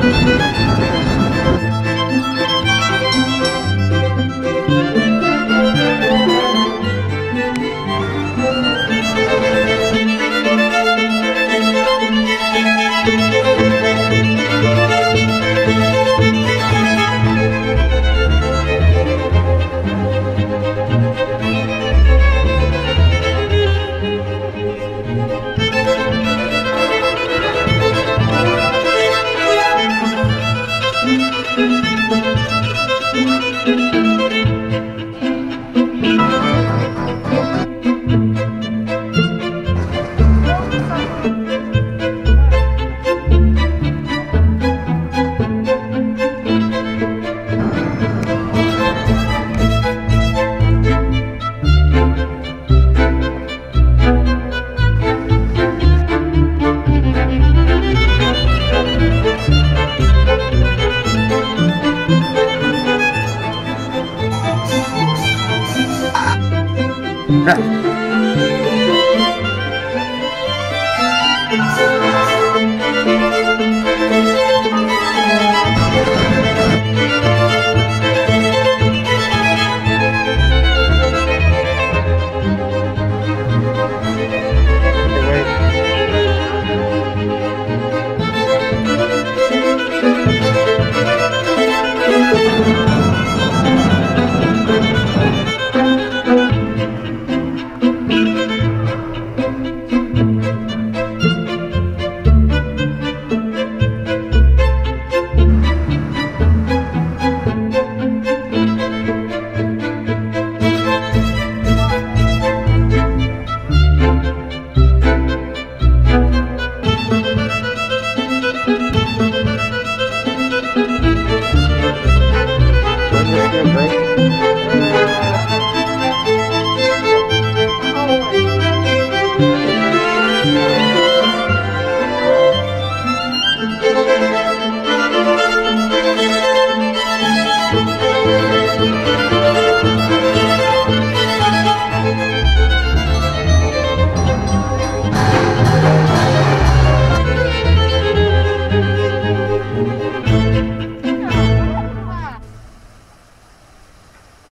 Música Thank Thank you.